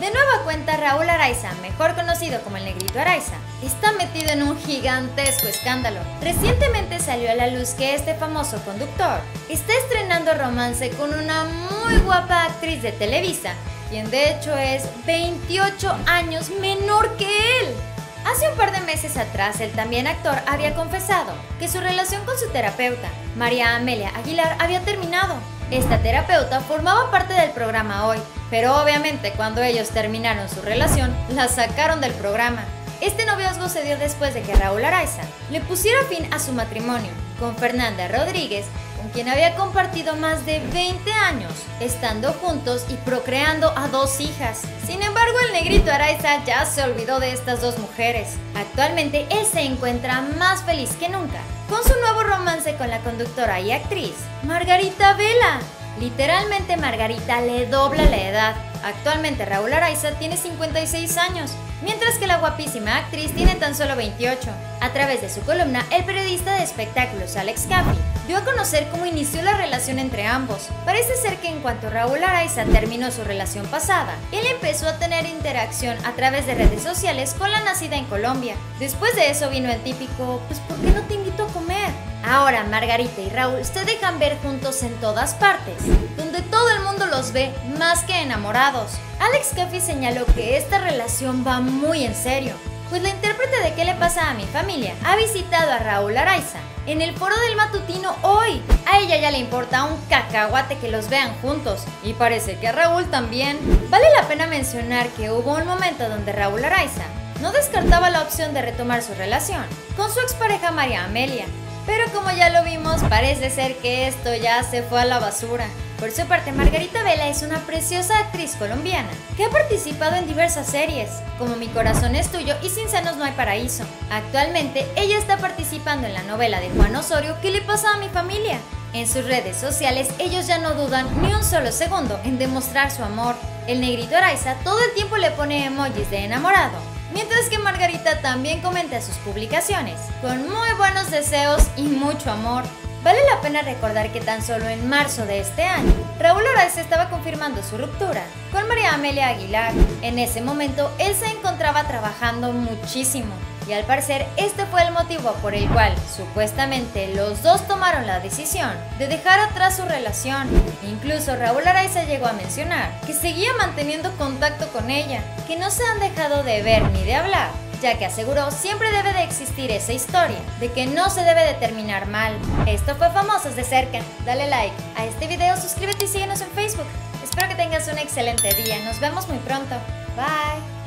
De nueva cuenta, Raúl Araiza, mejor conocido como el Negrito Araiza, está metido en un gigantesco escándalo. Recientemente salió a la luz que este famoso conductor está estrenando romance con una muy guapa actriz de Televisa, quien de hecho es 28 años menor que él. Hace un par de meses atrás, el también actor había confesado que su relación con su terapeuta, María Amelia Aguilar, había terminado. Esta terapeuta formaba parte del programa hoy, pero obviamente cuando ellos terminaron su relación, la sacaron del programa. Este noviazgo se dio después de que Raúl Araiza le pusiera fin a su matrimonio con Fernanda Rodríguez, con quien había compartido más de 20 años, estando juntos y procreando a dos hijas. Sin embargo, el negrito Araiza ya se olvidó de estas dos mujeres. Actualmente él se encuentra más feliz que nunca, con su nuevo romance con la conductora y actriz, Margarita Vela. Literalmente Margarita le dobla la edad. Actualmente Raúl Araiza tiene 56 años, mientras que la guapísima actriz tiene tan solo 28. A través de su columna, el periodista de espectáculos Alex Capi dio a conocer cómo inició la relación entre ambos. Parece ser que en cuanto Raúl Araiza terminó su relación pasada, él empezó a tener interacción a través de redes sociales con la nacida en Colombia. Después de eso vino el típico, pues ¿por qué no te invito a comer? Ahora Margarita y Raúl se dejan ver juntos en todas partes, donde todo el mundo los ve más que enamorados. Alex Caffey señaló que esta relación va muy en serio, pues la intérprete de ¿Qué le pasa a mi familia? ha visitado a Raúl Araiza en el foro del matutino hoy. A ella ya le importa un cacahuate que los vean juntos y parece que a Raúl también. Vale la pena mencionar que hubo un momento donde Raúl Araiza no descartaba la opción de retomar su relación con su expareja María Amelia, pero como ya lo vimos, parece ser que esto ya se fue a la basura. Por su parte, Margarita Vela es una preciosa actriz colombiana que ha participado en diversas series, como Mi corazón es tuyo y Sin senos no hay paraíso. Actualmente, ella está participando en la novela de Juan Osorio ¿Qué le pasa a mi familia? En sus redes sociales, ellos ya no dudan ni un solo segundo en demostrar su amor. El negrito Araiza todo el tiempo le pone emojis de enamorado, Mientras que Margarita también comenta sus publicaciones, con muy buenos deseos y mucho amor. Vale la pena recordar que tan solo en marzo de este año, Raúl Araiza estaba confirmando su ruptura con María Amelia Aguilar. En ese momento, él se encontraba trabajando muchísimo y al parecer este fue el motivo por el cual supuestamente los dos tomaron la decisión de dejar atrás su relación. Incluso Raúl Araiza llegó a mencionar que seguía manteniendo contacto con ella, que no se han dejado de ver ni de hablar, ya que aseguró siempre debe de existir esa historia, de que no se debe de terminar mal. Esto fue Famosos de Cerca. Dale like a este video, suscríbete y síguenos en Facebook. Espero que tengas un excelente día. Nos vemos muy pronto. Bye.